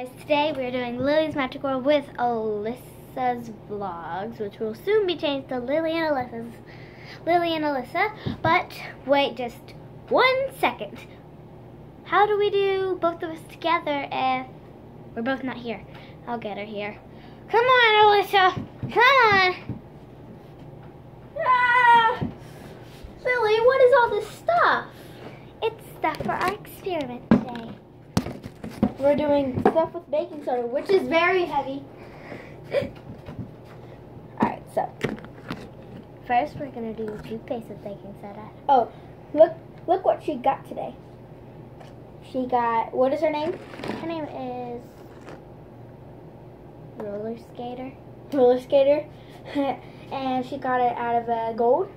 Guys, today we're doing Lily's Magic World with Alyssa's vlogs, which will soon be changed to Lily and Alyssa's Lily and Alyssa. But wait just one second. How do we do both of us together if we're both not here? I'll get her here. Come on, Alyssa. Come on. Ah! Lily, what is all this stuff? It's stuff for our experiment today. We're doing stuff with baking soda, which is very heavy. Alright, so. First, we're going to do toothpaste with baking soda. Oh, look look what she got today. She got, what is her name? Her name is Roller Skater. Roller Skater. and she got it out of uh, gold.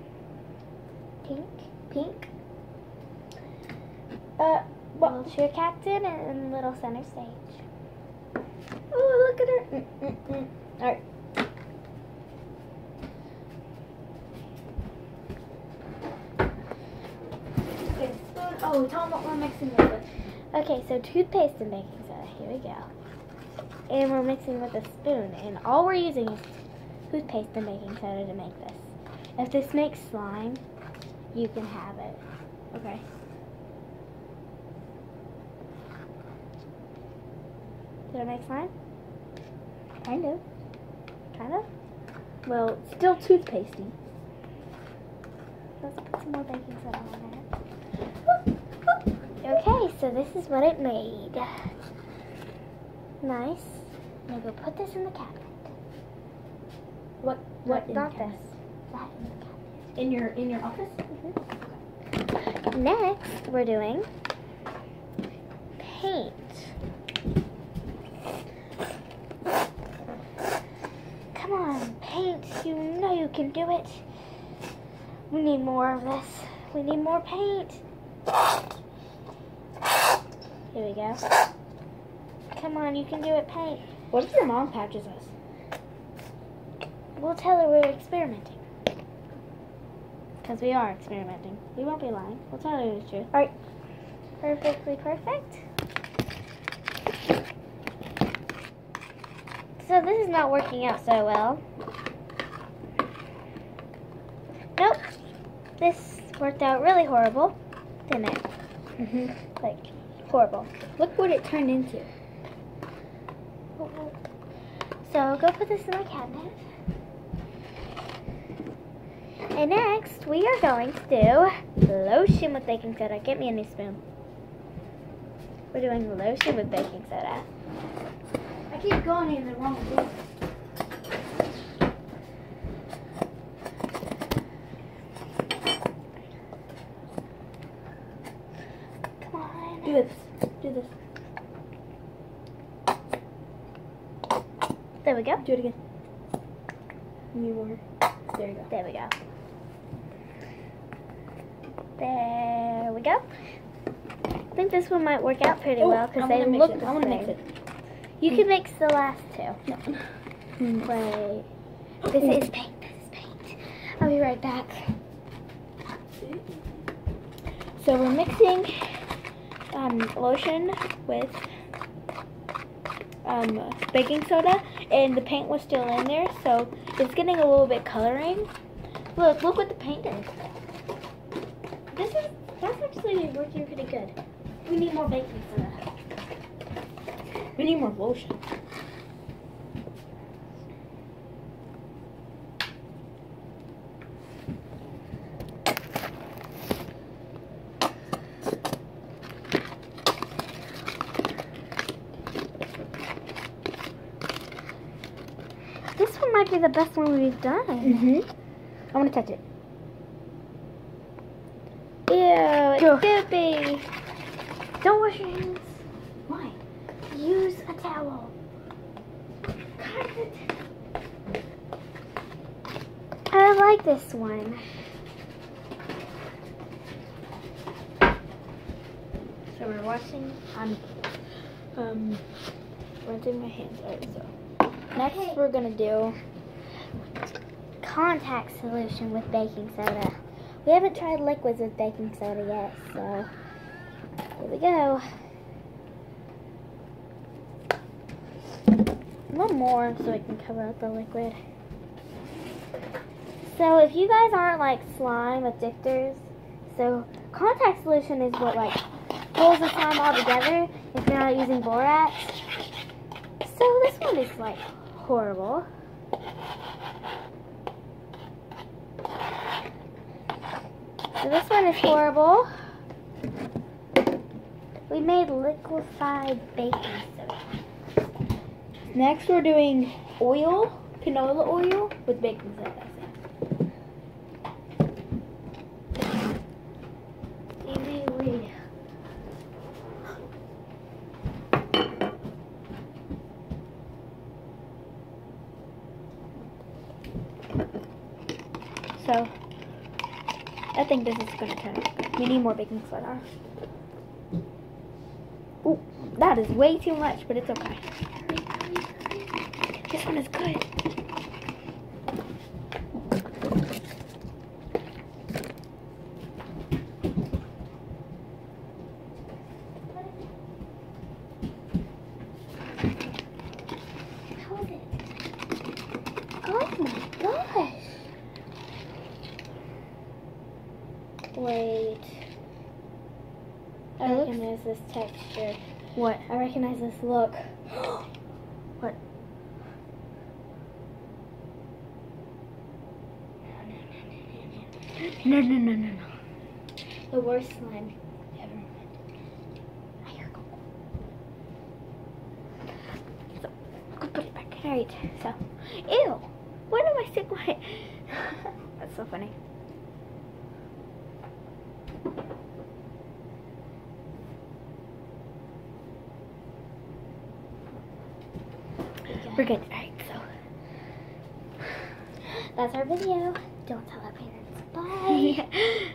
Pink. Pink. Uh, well, cheer captain and little center stage. Oh, look at her. Mm, mm, mm. All right. Oh, tell them what we're mixing it with. Okay, so toothpaste and baking soda. Here we go. And we're mixing with a spoon. And all we're using is toothpaste and baking soda to make this. If this makes slime, you can have it. Okay. Did it make slime? Kind of. Kind of? Well, still toothpastey. Let's put some more baking soda on it. Okay, so this is what it made. Nice. Now go put this in the cabinet. What? What? in Not this. That in the cabinet. In your in your office? Mhm. Next, we're doing paint. Come on, paint. You know you can do it. We need more of this. We need more paint. Here we go. Come on, you can do it, paint. What if your mom patches us? We'll tell her we're experimenting. Because we are experimenting. We won't be lying. We'll tell her the truth. Alright. Perfectly perfect. So this is not working out so well. This worked out really horrible. Didn't it? Mm-hmm. Like, horrible. Look what it turned into. So go put this in my cabinet. And next, we are going to do lotion with baking soda. Get me a new spoon. We're doing lotion with baking soda. I keep going in the wrong way. Come on. Do this. Do this. There we go. Do it again. Need more. There you go. There we go. There we go. I think this one might work out pretty Oh, well because they mix look it. the I want to mix it. You can mix the last two. No. Wait. This is paint. This is paint. I'll be right back. So we're mixing um, lotion with um, baking soda, and the paint was still in there, so it's getting a little bit coloring. Look, look what the paint is. This is that's actually working pretty good. We need more baking soda. We need more lotion. This one might be the best one we've done. Mm-hmm. I want to touch it. Ew, it's Go. goopy. Don't wash your hands. Why? Use a towel. I like this one. So we're washing. I'm um rinsing my hands. Alright, so next we're gonna do Contact solution with baking soda. We haven't tried liquids with baking soda yet, so here we go. A little more so we can cover up the liquid. So if you guys aren't like slime addictors, so contact solution is what like pulls the slime all together if you're not using borax. So this one is like horrible. So this one is horrible. We made liquefied baking soda. Next, we're doing oil, canola oil with baking soda. Easy we. So, I think this is gonna turn. We need more baking soda. Ooh, that is way too much, but it's okay. This one is good. How is it? Oh my gosh. Wait. I It looks- recognize this texture. What? I recognize this look. What? No, no, no, no, no. The worst slime ever. Ah, here, go. So, go put it back. Alright, so. Ew! Where did I stick my. That's so funny. We're good. Alright, so. That's our video. Don't tell our parents. Bye.